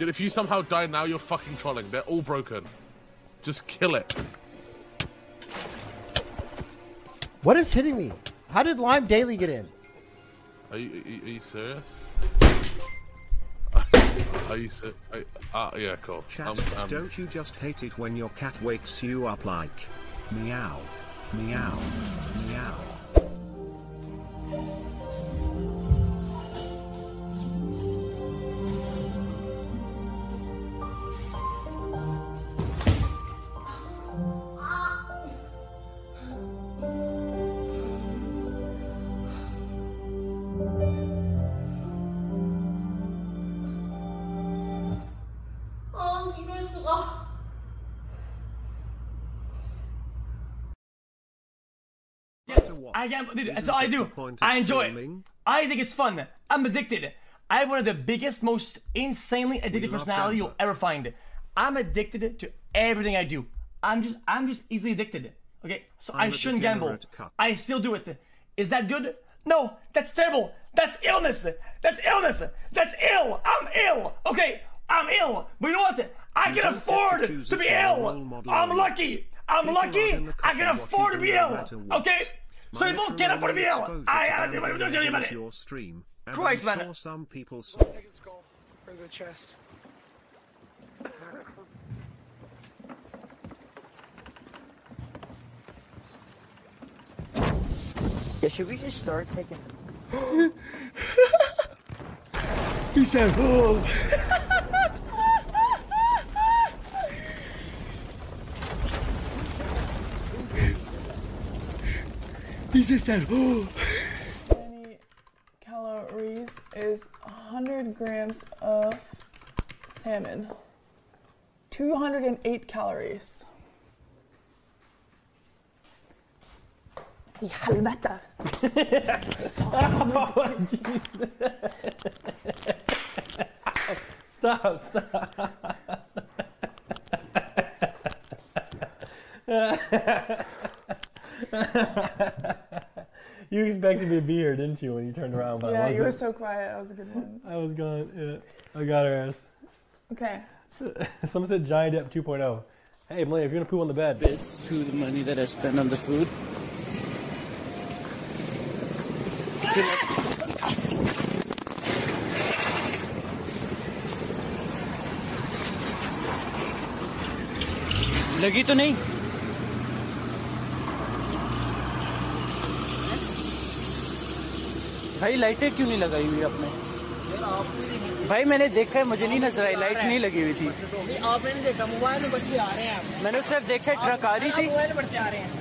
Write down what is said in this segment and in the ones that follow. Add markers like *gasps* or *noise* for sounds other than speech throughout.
Dude, if you somehow die now, you're fucking trolling. They're all broken. Just kill it. What is hitting me? How did Lime Daily get in? Are you, are you, are you serious? Are you serious? Ah, yeah, cool. Chat, Um, um, don't you just hate it when your cat wakes you up like meow, meow, meow? I can't, dude, that's all I do. I enjoy it. I think it's fun. I'm addicted. I have one of the biggest, most insanely addicted personality you'll ever find. I'm addicted to everything I do. I'm just, I'm just easily addicted. Okay, so I I'm a shouldn't gamble. degenerate. I still do it. Is that good? No, that's terrible. That's illness. That's illness. That's ill. I'm ill. Okay, I'm ill. But you know what? I You can don't to afford to be ill. I'm lucky. I'm People lucky. I can afford to be ill. Okay, so My people can't afford to be ill. exposure I, to I, gambling I, I, I, your stream, and Christ, I'm man. sure some people. s- For the chest. Yeah, should we just start taking? *gasps* He said, oh. He just said, oh. many calories is 100 grams of salmon. 208 calories. I helvete. *laughs* Oh, *laughs* stop, stop. *laughs* you *laughs* expected me to be here, didn't you, when you turned around? But I yeah, you were wasn't. so quiet. That was a good one. I was gone. Yeah, I got her ass. Okay. *laughs* Someone said Giant Depp 2.0. Hey, Malay, if you're gonna poo on the bed. It's to the money that I spend on the food. लगी तो नहीं भाई लाइटें क्यों नहीं लगाई हुई आपने? भाई मैंने देखा है मुझे नहीं नज़र आई लाइट नहीं लगी हुई थी। नहीं आपने नहीं देखा मोबाइल में बढ़ते आ रहे हैं मैंने सिर्फ़ देखा ट्रक आ रही थी। मोबाइल बढ़ते आ रहे हैं।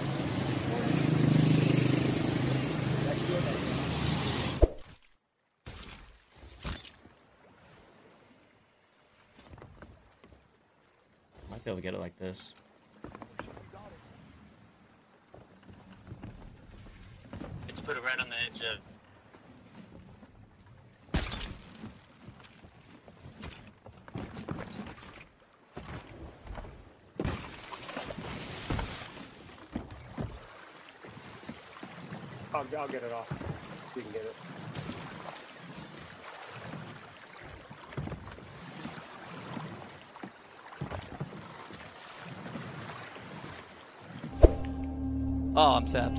Might be able to get it like this. Let's put it right on the edge of. I'll, I'll get it off. We can get it. Oh, I'm sapped.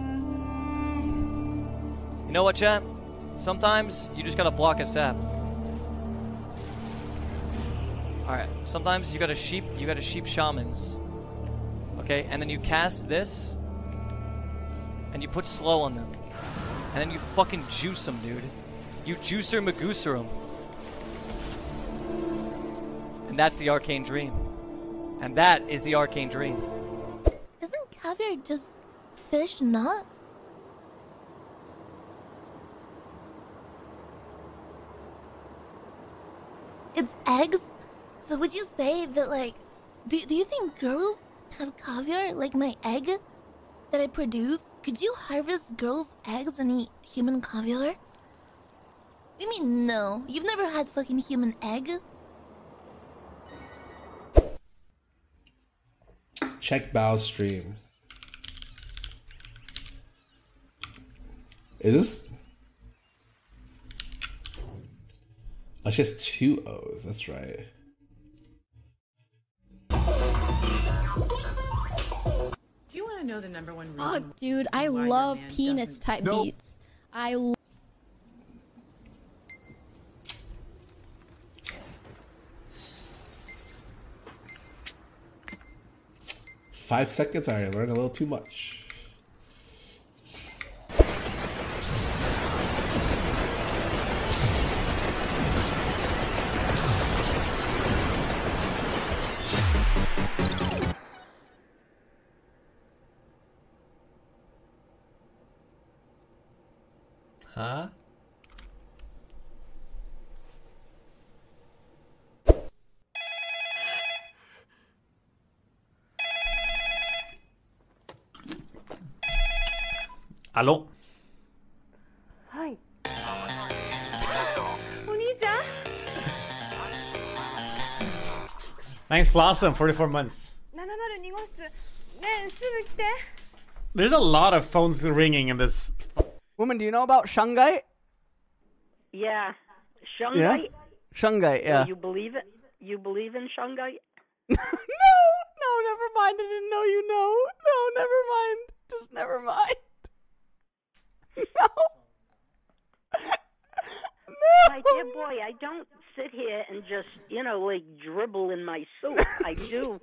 You know what, chat? Sometimes you just gotta block a sap. Alright, sometimes you got a sheep, you got a sheep shamans. Okay, and then you cast this, and you put slow on them. And then you fucking juice them, dude. You juicer magooser them. And that's the arcane dream. And that is the arcane dream. Isn't caviar just fish not? It's eggs? So would you say that like do, do you think girls have caviar like my egg that I produce? Could you harvest girls' eggs and eat human caviar? You mean no? You've never had fucking human egg? Check Baoo's stream. Is this? She has two O's. That's right. Know the number one reason? Fuck, dude, I love penis doesn't- type Nope. beats. I. L- Five seconds, I learned a little too much. Huh? Allô? はい。お兄ちゃん Thanks, Blossom. 44 months. 702号室。ねえ、すぐ来て。 There's a lot of phones ringing in this. Woman, do you know about shungite? Yeah. Shanghai? shungite, yeah. You believe it? You believe in shungite? *laughs* no, no, never mind. I didn't know you know. No, never mind. Just never mind. *laughs* *laughs* No My dear boy, I don't sit here and just, you know, like dribble in my soup. I do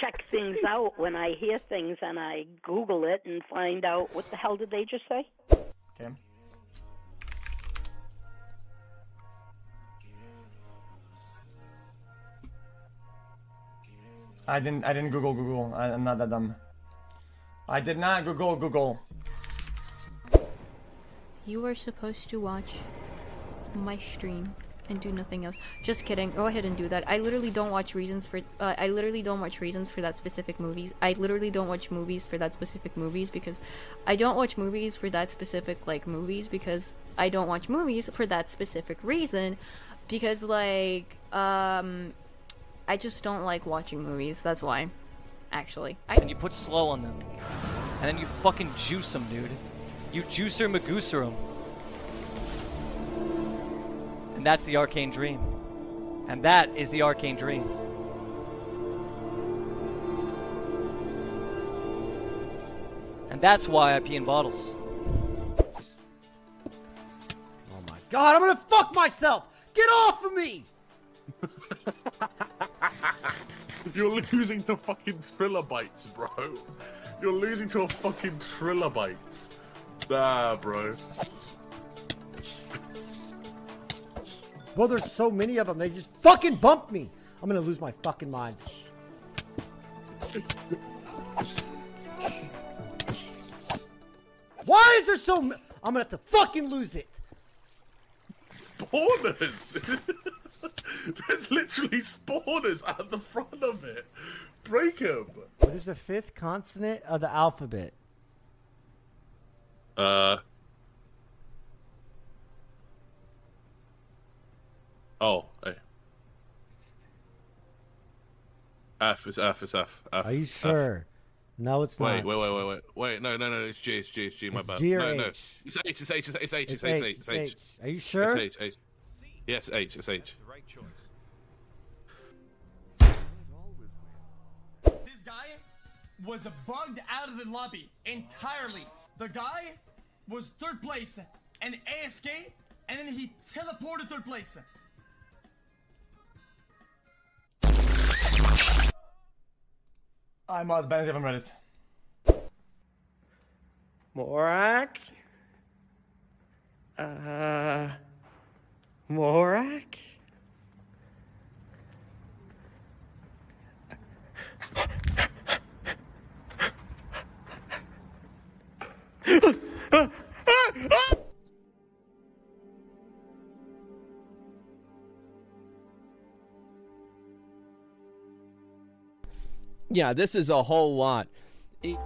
check things out when I hear things and I Google it and find out what the hell did they just say? Okay. I didn't. I didn't Google Google. I, I'm not that dumb. I did not Google Google. You are supposed to watch my stream and do nothing else. Just kidding. Go ahead and do that. I literally don't watch reasons for. Uh, I literally don't watch reasons for that specific movies. I literally don't watch movies for that specific movies because I don't watch movies for that specific like movies because I don't watch movies for that specific reason because like um I just don't like watching movies. That's why. Actually, I And you put slow on them. And then you fucking juice them, dude. You juicer magooser them. And that's the arcane dream. And that is the arcane dream. And that's why I pee in bottles. Oh my god, I'm gonna fuck myself! Get off of me! *laughs* You're losing to fucking trilobites, bro. You're losing to a fucking trilobite. Nah, bro. Well, there's so many of them. They just fucking bumped me. I'm gonna lose my fucking mind. Why is there so? m- I'm gonna have to fucking lose it. Spawners! *laughs* There's literally spawners at the front of it. Break them. What is the fifth consonant of the alphabet? Uh. Oh, hey. F is F is F. F Are you F. sure? No, it's Wait, not. wait, wait, wait, wait, wait. No, no, no. It's G. It's G. It's G. My It's bad. G or no, no. H? It's H. It's H. It's H. It's H. It's It's H. H, It's H. it's H. Are you sure? It's H. H. Yes, H. It's H. The right choice. This guy was bugged out of the lobby entirely. The guy was third place and AFK, and then he teleported third place. I'm as bad as I've read it. Morak? Uh. Morak? Yeah, this is a whole lot. It-